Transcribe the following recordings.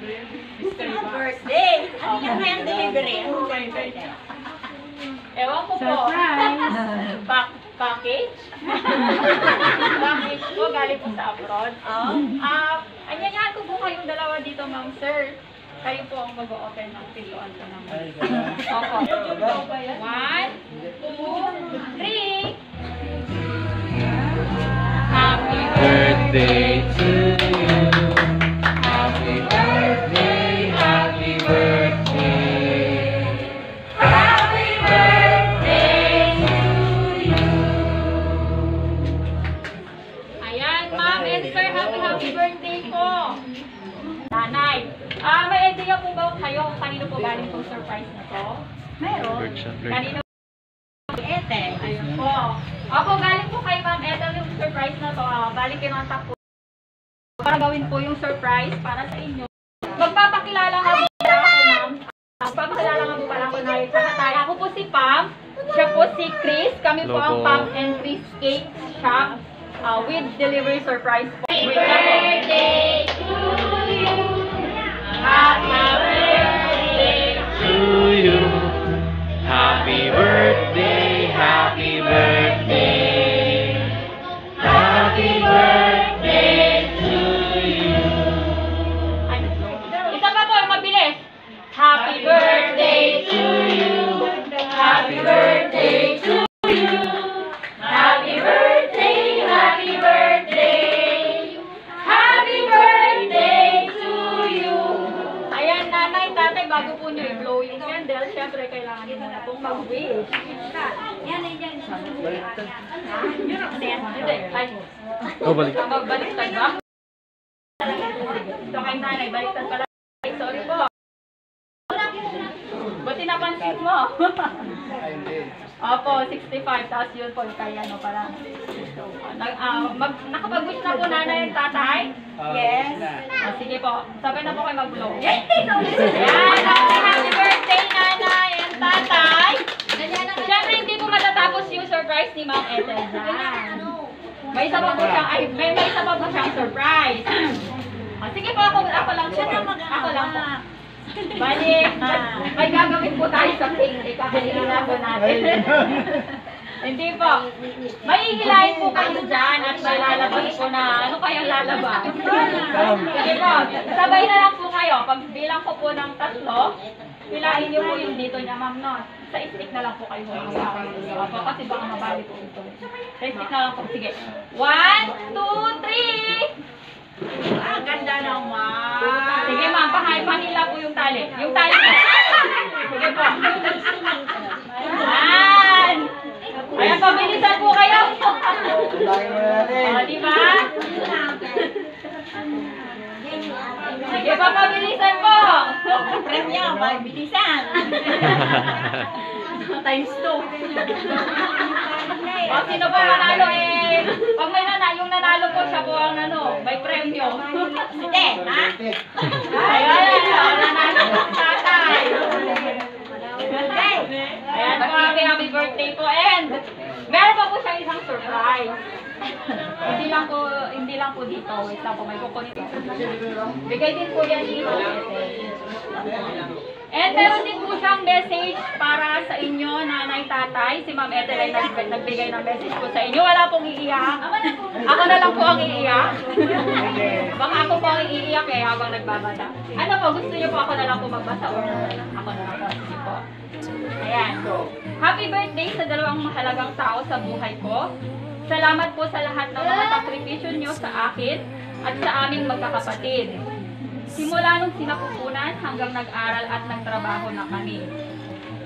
Birthday! Ano yung hand delivery? Ano yung birthday? Ewan ko po. Surprise! Pa- package? package po, galing po sa abroad. Oh. Ah, anyanyahan ko po kayong dalawa dito, ma'am, sir. Kayo po ang mag-open ng pintuan ko naman. Opo. One, two, three. Happy birthday to you. Para gawin po yung surprise para sa inyo. Magpapakilala nga po pala ako, Ma'am. Magpapakilala nga po pala ako na tayo. Ako po si Pam. Siya po si Chris. Kami po ang po. Pam and Chris Cake Shop ah, with delivery surprise po. Happy birthday to you. Happy birthday To you. Happy birthday, syempre kailangan nyo na pong mag-wish. Yan, yan, yan. Hindi, ay, Oh, balik. magbaliktad ba? Ito kay nanay, baliktad pala. Sorry po. Buti napansin mo. Opo, 65. Tapos yun po, kaya ano pala. So, nag, ah, mag, nakapag-wish na po nanay yung tatay? Yes. Ah, sige po, sabay na po kayo mag-blow. Yan! Happy, happy birthday nanay and tatay! Siyempre, hindi po matatapos yung surprise ni Ma'am Ethel dyan. May isa pa po siyang, ay, may, may isa pa po siyang surprise. Ah, sige po, ako, ako lang po. Ako lang po. Bali, may gagawin po tayo sa cake. Ikakalina na po natin. Hindi po. May hihilahin po kayo dyan at may lalabas po na ano kayang lalabas. Sige po, sabay na lang po kayo. Pag bilang ko po ng tatlo, hilahin niyo po yung dito niya, ma'am, no? Sa stick na lang po kayo. Opo, kasi baka mabali po ito. Sa stick na lang po. Sige. One, two, three! Ah, ganda naman. Sige ma'am, pahay, panila po yung tali. Yung tali. Sige po. Yan. Ayan, pabilisan po kayo. O, di ba? Sige pa, pabilisan po. Premyo, mabilisan. Times two. O, sino po manalo eh? Pag may nanalo, yung nanalo po siya po ang ano, may premyo. Hindi, ha? Ayan, o, nanalo po ang tatay. Ayan po, happy, happy birthday po. And, meron pa po siyang isang surprise. hindi lang po, hindi lang po dito. Wait lang po, may kukunin. Bigay din po yan dito. And meron din po siyang message para sa inyo, nanay, tatay. Si Ma'am Ethel ay nag- nagbigay ng message po sa inyo. Wala pong iiyak. Ako na lang po ang iiyak. Baka ako po ang iiyak eh habang nagbabasa. Ano po, gusto niyo po ako na lang po magbasa or ako na lang po? Sige po. Ayan. Happy birthday sa dalawang mahalagang tao sa buhay ko. Salamat po sa lahat ng mga sakripisyo niyo sa akin at sa aming magkakapatid. Simula nung sinapupunan hanggang nag-aral at nagtrabaho na kami.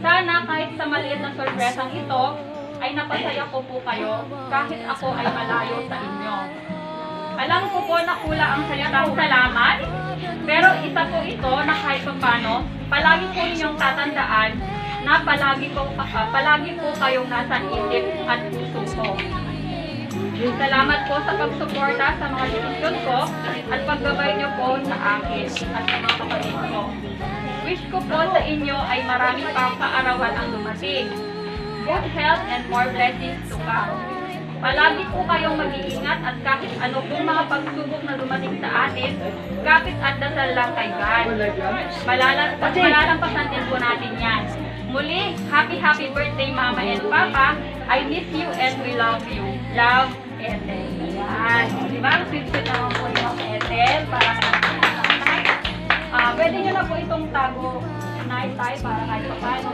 Sana kahit sa maliit na sorpresang ito, ay napasaya ko po kayo kahit ako ay malayo sa inyo. Alam ko po na kula ang salitang salamat, pero isa po ito na kahit paano, palagi po ninyong tatandaan na palagi po, ah, palagi po kayong nasa isip at puso ko. Salamat po sa pagsuporta sa mga desisyon ko at paggabay niyo po sa akin at sa mga kapatid ko. Wish ko po sa inyo ay marami pang kaarawan ang dumating. Good health and more blessings to come. Palagi po kayong mag-iingat at kahit ano pong mga pagsubok na dumating sa atin, kapit at dasal lang kay God. Malala malalampasan din po natin yan. Muli, happy happy birthday Mama and Papa. I miss you and we love you. Love, Ethel. Ayan. Di ba? Ang sweet-sweet naman po yung Ethel. Para Nanay. Ah, pwede nyo na po itong tago night tayo para kahit pa paano.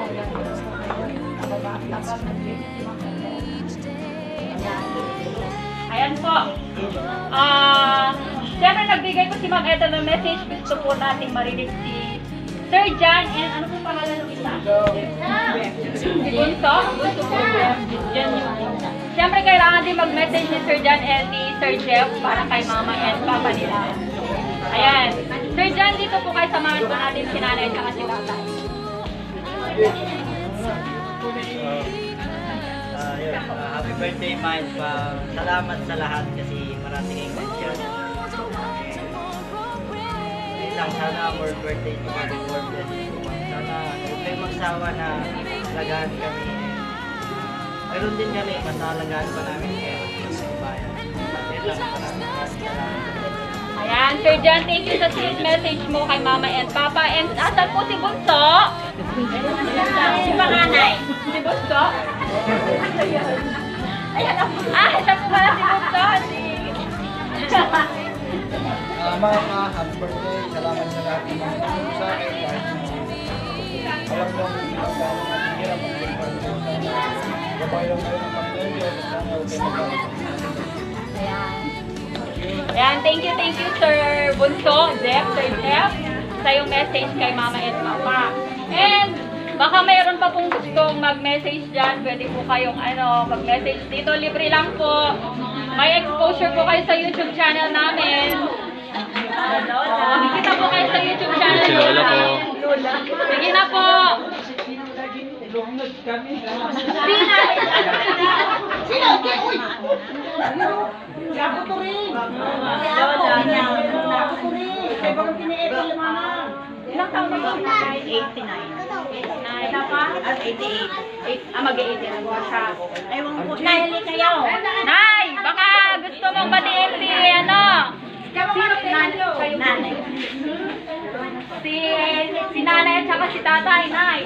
Yan. Ayan. Po. Ah, Siyempre, nagbigay ko si Ma'am Ethel ng message. Gusto po nating marinig si Sir John and ano po pangalan ng isa? Bunso? Bunso kailangan din mag-message ni Sir John and Sir Jeff para kay Mama and Papa nila. Ayan. Sir John, dito po kayo samahan po natin si nanay at si tatay. Ah, yun. Ah, happy birthday, Miles. Pa, salamat sa lahat kasi marami kayong mention. Eh, yun sana more birthday to kami, more blessings to. Sana huwag kayong magsawa na alagaan kami. Meron din kami, mas naalagaan pa namin kayo sa bayan. Ayan, Sir John, thank you sa sweet message mo kay Mama and Papa. And asan po si Bunso? Si panganay. Si Bunso? Ayan, ah, ito po pala si Bunso. Si... Ah, mga ka, happy birthday. Salamat sa lahat ng mga sa akin. Alam mo Ayan, thank you, thank you, Sir Bunso, Jeff, Sir Jeff, sa yung message kay Mama and Papa. And, baka mayroon pa pong gustong mag-message dyan, pwede po kayong ano, mag-message dito, libre lang po. May exposure po kayo sa YouTube channel namin. Makikita po kayo sa YouTube channel Si Lola po. Namin. Sige na po. Sina? Ako to rin. Niya. Ako to rin. Kaya bakit kini-Ethel mama? Ilang taon na si Nanay? 89. Nay, pa? At 88. Eight, ah, mag-8 na po siya. Ewan ko. Nahili kayo. Nay, baka gusto mong batiin si ano? Si nanay. Nanay. Si, si nanay at saka si tatay, nay.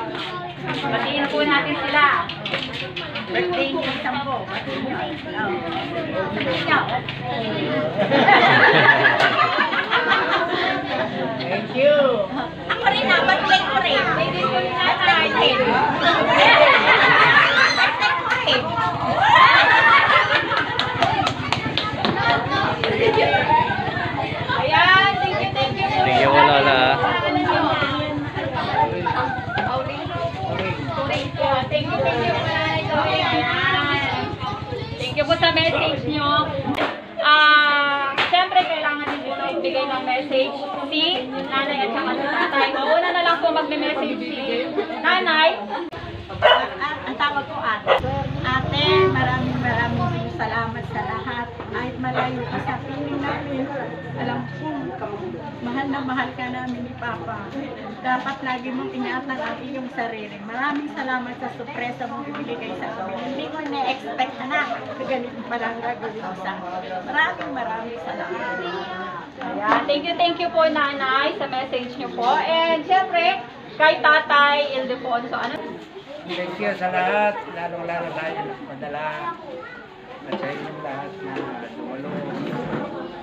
Batiin po natin sila. Birthday niya sampo. Oh. Ikaw. Thank you! Ako rin na. Birthday ko rin. Baby po ni Birthday nanay. ko rin. Birthday ko rin. Ayan, thank you, thank you po. Thank you po, Lola. Thank you, thank you, thank you po, Nanay Chloe. Ayan. Thank you po sa message nyo. Ah, siyempre kailangan din na ibigay ng message si nanay at saka si tatay. Mauna na lang po magme-message si nanay. Ang tawag ko ate. Ate, maraming maraming salamat sa lahat. Kahit malayo ka sa piling namin, alam ko, mahal na mahal ka namin ni Papa. Dapat lagi mong ingatan ang iyong sarili. Maraming salamat sa sorpresa mong ibigay sa amin. Hindi ko na-expect na na ganito palang gagawin mo sa akin. Maraming maraming salamat. Ayan, thank you, thank you po nanay sa message nyo po. And siyempre, kay tatay Ildefonso, ano? Thank you sa lahat, lalong-lalo tayo na padala at sa inyong lahat na tumulong.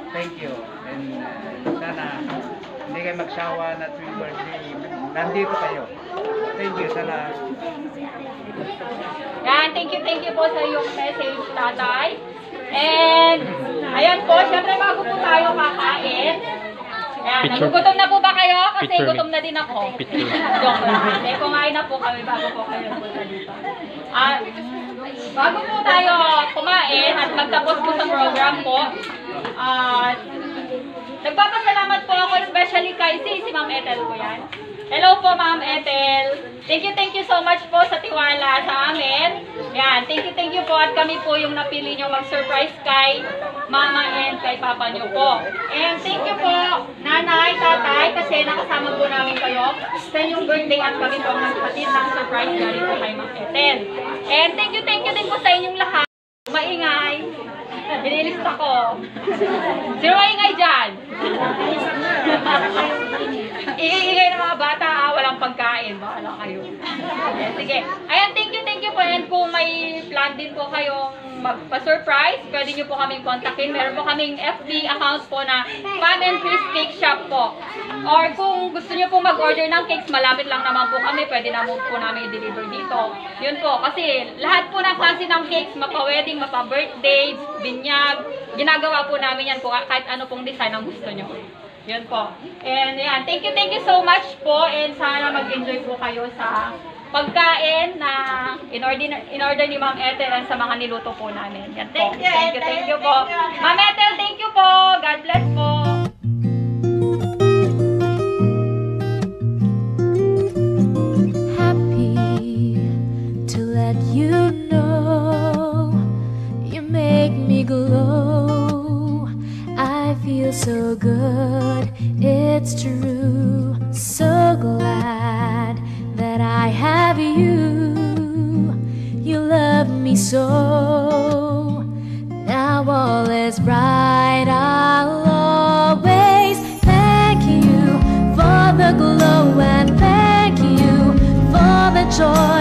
Thank you. And uh, sana hindi kayo magsawa na tuwing birthday. Nandito kayo. Thank you sa lahat. Yan, thank you, thank you po sa iyong message, tatay. And, ayan po, syempre bago po tayo kakain, Ayan, Picture. nagugutom na po ba kayo? Kasi Picture me. gutom na din ako. Picture. Joke lang. Hindi, kumain na po kami bago po kayo punta dito. Ah, bago po tayo kumain at magtapos po sa program po, ah, nagpapasalamat po ako especially kay si, si Ma'am Ethel po yan. Hello po, Ma'am Ethel. Thank you, thank you so much po sa tiwala sa amin. Yan, thank you, thank you po. At kami po yung napili nyo mag-surprise kay Mama and kay Papa nyo po. And thank you po, Nanay, Tatay, kasi nakasama po namin kayo sa inyong birthday at kami po ang nagpatid ng surprise galing po kay Ma'am Ethel. And thank you, thank you din po sa inyong lahat. Maingay. Binilista ko. Sino maingay dyan? Iingay ng mga bata, ah, walang pagkain. Bahala kayo. Sige. Ayan, you po. And kung may plan din po kayong magpa-surprise, pwede nyo po kaming kontakin. Meron po kaming FB account po na Pan and Chris Cake Shop po. Or kung gusto nyo po mag-order ng cakes, malapit lang naman po kami. Pwede naman po namin i-deliver dito. Yun po, kasi lahat po ng klase ng cakes, mapa-wedding, mapa-birthday, binyag, ginagawa po namin yan po kahit ano pong design ang gusto nyo. Yun po. And yan, thank you, thank you so much po. And sana mag-enjoy po kayo sa pagkain na in-order, in-order ni Ma'am Ethel sa mga niluto po namin. Yan po. Thank you, thank you, thank you po. Ma'am Ethel, thank you po. God now all is bright. I'll always thank you for the glow and thank you for the joy.